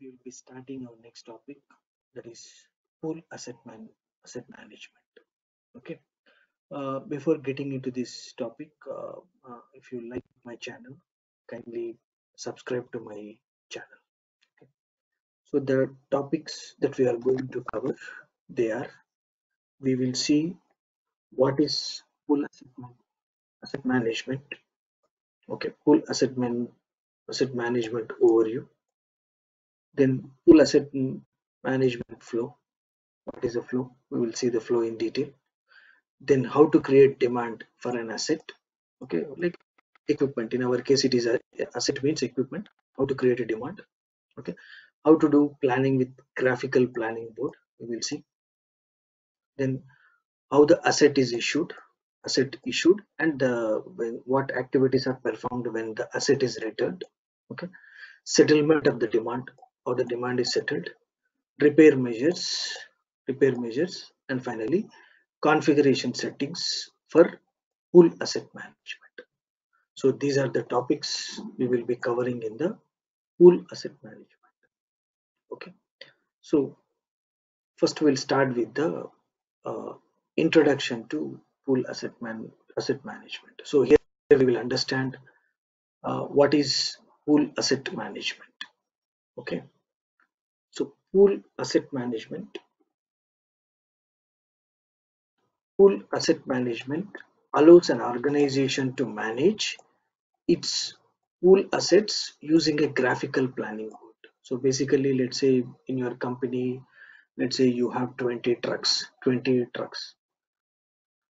we will be starting our next topic that is pool asset man asset management. Okay? Uh, before getting into this topic uh, uh, if you like my channel kindly subscribe to my channel. Okay. so the topics that we are going to cover they are we will see what is pool asset, man asset management. Okay? Pool asset man asset management overview then pool asset management flow. What is the flow? We will see the flow in detail. Then how to create demand for an asset? Okay like equipment. In our case it is a asset means equipment. How to create a demand? Okay. How to do planning with graphical planning board? We will see. Then how the asset is issued asset issued and what activities are performed when the asset is returned. Okay. Settlement of the demand how the demand is settled repair measures repair measures and finally configuration settings for pool asset management. So these are the topics we will be covering in the pool asset management. Okay. So first we'll start with the uh, introduction to pool asset man asset management. So here we will understand uh, what is pool asset management. Okay pool asset management. Pool asset management allows an organization to manage its pool assets using a graphical planning board so basically let's say in your company let's say you have 20 trucks 20 trucks.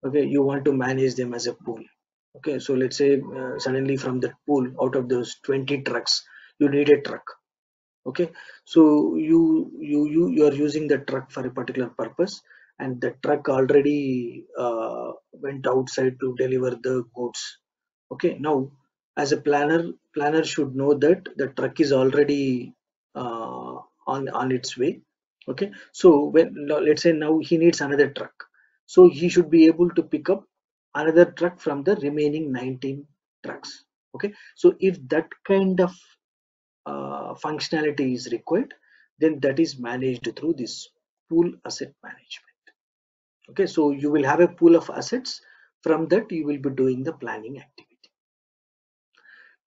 Okay you want to manage them as a pool. Okay so let's say uh, suddenly from that pool out of those 20 trucks you need a truck okay? So you you you you are using the truck for a particular purpose and the truck already uh, went outside to deliver the goods. Okay? Now as a planner planner should know that the truck is already uh, on on its way. Okay? So when let's say now he needs another truck. So he should be able to pick up another truck from the remaining 19 trucks. Okay? So if that kind of Uh, functionality is required then that is managed through this pool asset management. Okay so you will have a pool of assets. From that you will be doing the planning activity.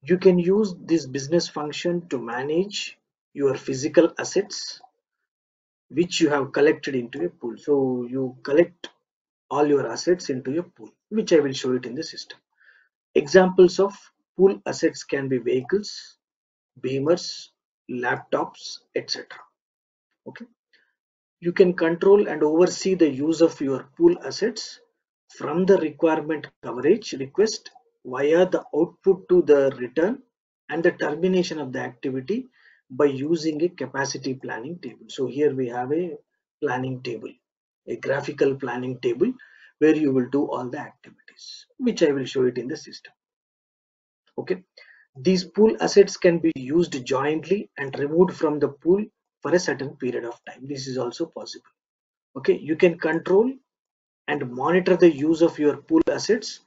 You can use this business function to manage your physical assets which you have collected into a pool. So you collect all your assets into a pool which i will show it in the system. Examples of pool assets can be vehicles beamers laptops etc okay you can control and oversee the use of your pool assets from the requirement coverage request via the output to the return and the termination of the activity by using a capacity planning table. So here we have a planning table, a graphical planning table where you will do all the activities, which I will show it in the system. Okay. These pool assets can be used jointly and removed from the pool for a certain period of time. This is also possible. Okay you can control and monitor the use of your pool assets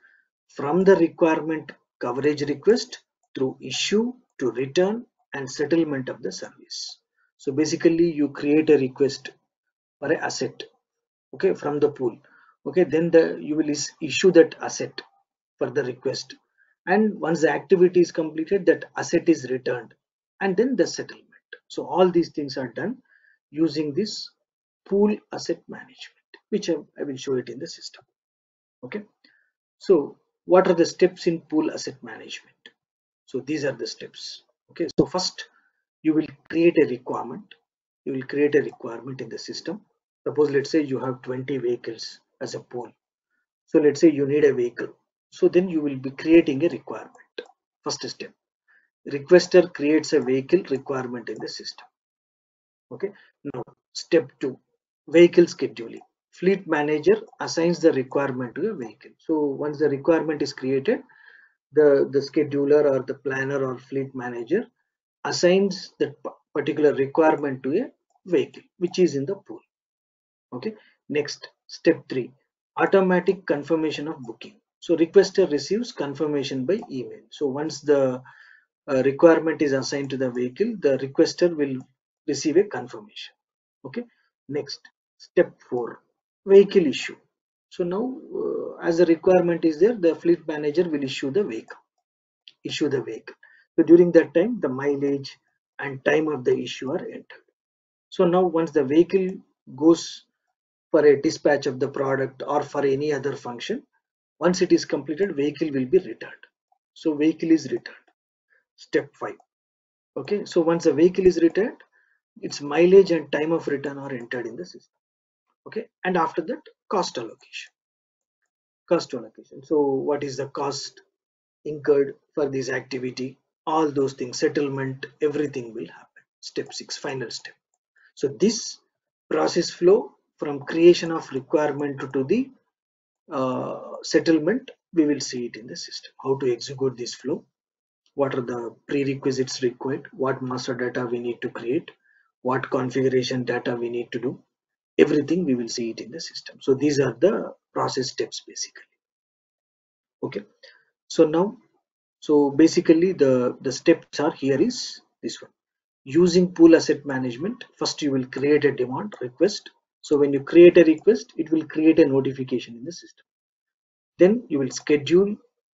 from the requirement coverage request through issue to return and settlement of the service. So basically you create a request for an asset okay from the pool. Okay then the you will issue that asset for the request and once the activity is completed that asset is returned and then the settlement so all these things are done using this pool asset management, which I, will show it in the system. Okay. So what are the steps in pool asset management? So these are the steps. Okay. So first you will create a requirement. You will create a requirement in the system. Suppose let's say you have 20 vehicles as a pool. So let's say you need a vehicle. So then you will be creating a requirement. First step. Requester creates a vehicle requirement in the system. Okay? Now step two. Vehicle scheduling. Fleet manager assigns the requirement to a vehicle. So once the requirement is created the the scheduler or the planner or fleet manager assigns that particular requirement to a vehicle which is in the pool. Okay? Next step three. Automatic confirmation of booking so requester receives confirmation by email. So once the uh, requirement is assigned to the vehicle, the requester will receive a confirmation. Okay? Next step 4 vehicle issue. So now uh, as the requirement is there the fleet manager will issue the vehicle issue the vehicle. So during that time the mileage and time of the issue are entered. So now once the vehicle goes for a dispatch of the product or for any other function once it is completed vehicle will be returned. So vehicle is returned. Step 5 okay so once the vehicle is returned its mileage and time of return are entered in the system. Okay and after that cost allocation. Cost allocation. So what is the cost incurred for this activity? All those things settlement everything will happen. Step 6 final step. So this process flow from creation of requirement to the uh, settlement we will see it in the system. How to execute this flow? What are the prerequisites required? What master data we need to create? What configuration data we need to do? Everything we will see it in the system. So these are the process steps basically. Okay. So now so basically the the steps are here is this one. Using pool asset management first you will create a demand request so when you create a request it will create a notification in the system. Then you will schedule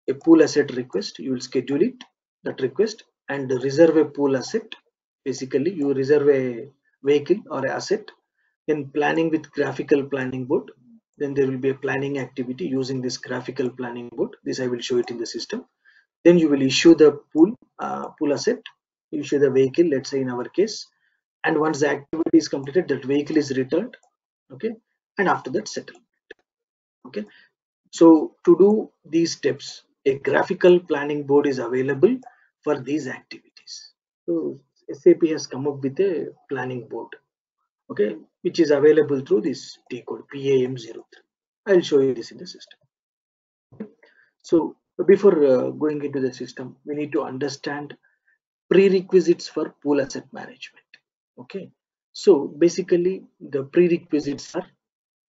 a pool asset request. You will schedule it that request and reserve a pool asset. Basically you reserve a vehicle or asset. Then planning with graphical planning board. Then there will be a planning activity using this graphical planning board. This i will show it in the system. Then you will issue the pool uh, pool asset issue the vehicle let's say in our case. And once the activity is completed that vehicle is returned okay and after that settlement okay. So to do these steps a graphical planning board is available for these activities. So sap has come up with a planning board okay which is available through this t code pam03 i'll show you this in the system. So before uh, going into the system we need to understand prerequisites for pool asset management okay so basically the prerequisites are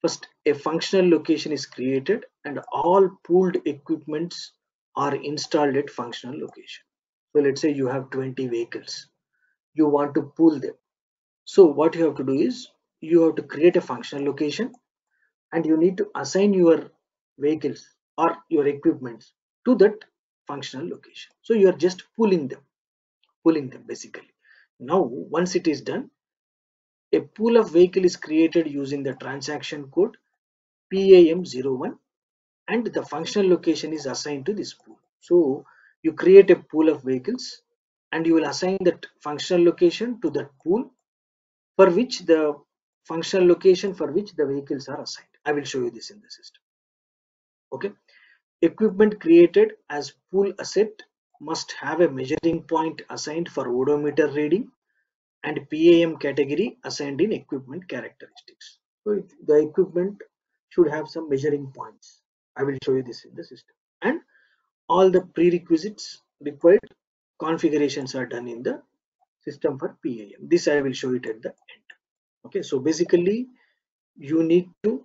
first a functional location is created and all pooled equipments are installed at functional location. So let's say you have 20 vehicles. You want to pool them. So what you have to do is you have to create a functional location and you need to assign your vehicles or your equipments to that functional location. So you are just pulling them pulling them basically. Now once it is done a pool of vehicle is created using the transaction code PAM01 and the functional location is assigned to this pool so you create a pool of vehicles and you will assign that functional location to that pool for which the functional location for which the vehicles are assigned. I will show you this in the system. Okay. Equipment created as pool asset must have a measuring point assigned for odometer reading and PAM category assigned in equipment characteristics. So the equipment should have some measuring points. I will show you this in the system. And all the prerequisites required configurations are done in the system for PAM. This I will show it at the end. Okay, so basically you need to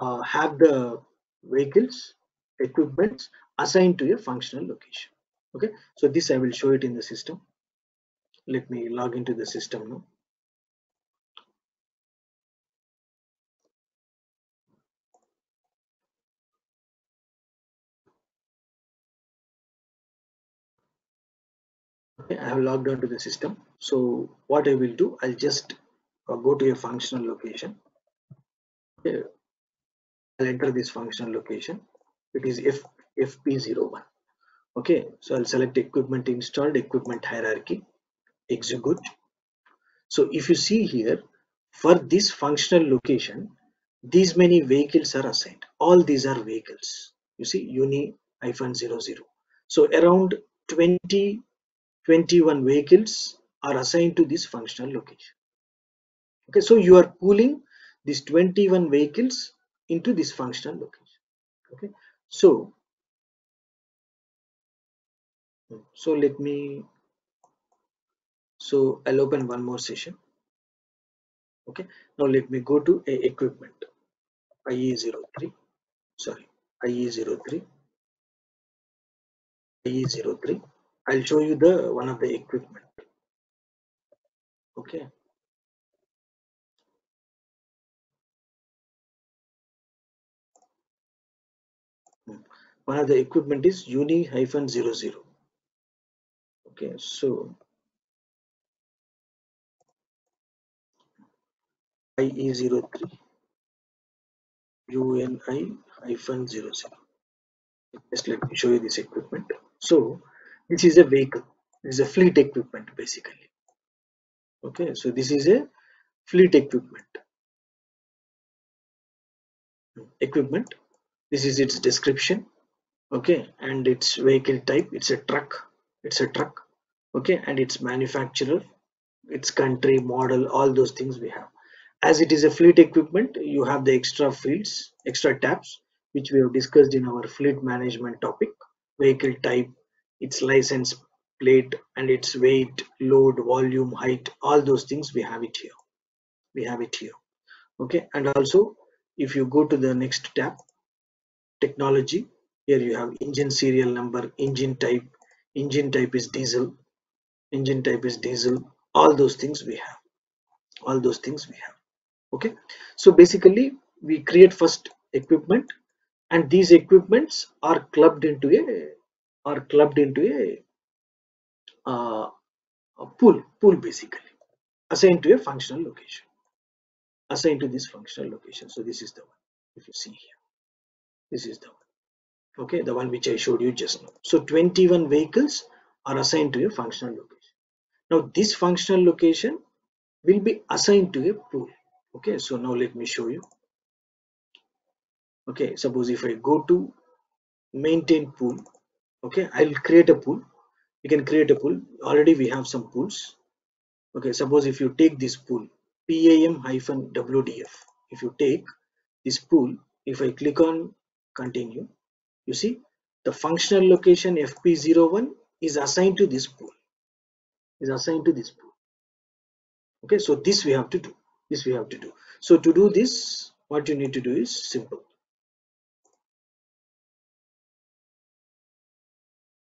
uh, have the vehicles, equipments assigned to a functional location. Okay, so this I will show it in the system. Let me log into the system now. okay i have logged onto the system so what i will do i'll just uh, go to a functional location okay. i'll enter this functional location it is F, fp01 okay so i'll select equipment installed equipment hierarchy execute. So if you see here for this functional location these many vehicles are assigned. All these are vehicles. You see uni hyphen 00 so around 20 21 vehicles are assigned to this functional location. Okay so you are pooling these 21 vehicles into this functional location. Okay so so let me so I'll open one more session. Okay, now let me go to a equipment IE03, sorry, IE03, IE03. I'll show you the one of the equipment. Okay. Hmm. One of the equipment is uni hyphen zero zero. Okay, so IE03 UNI hyphen 00 just let me show you this equipment. So this is a vehicle. This is a fleet equipment basically. Okay so this is a fleet equipment. Equipment this is its description. Okay and its vehicle type. It's a truck. It's a truck. Okay and its manufacturer its country model all those things we have as it is a fleet equipment you have the extra fields extra tabs which we have discussed in our fleet management topic. Vehicle type its license plate and its weight load volume height all those things we have it here. We have it here. Okay? And also if you go to the next tab technology here you have engine serial number engine type engine type is diesel engine type is diesel all those things we have. All those things we have okay. So basically we create first equipment and these equipments are clubbed into a are clubbed into a, uh, a pool pool basically assigned to a functional location assigned to this functional location. So this is the one if you see here. This is the one. Okay. The one which i showed you just now. So 21 vehicles are assigned to a functional location. Now this functional location will be assigned to a pool okay so now let me show you. Okay suppose if i go to maintain pool okay i'll create a pool. You can create a pool. Already we have some pools. Okay suppose if you take this pool pam hyphen wdf if you take this pool if i click on continue you see the functional location fp01 is assigned to this pool. Is assigned to this pool. Okay so this we have to do this we have to do. So to do this what you need to do is simple